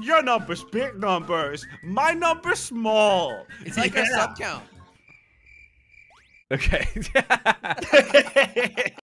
Your number's big numbers. My number's small. It's like a sub count. Okay.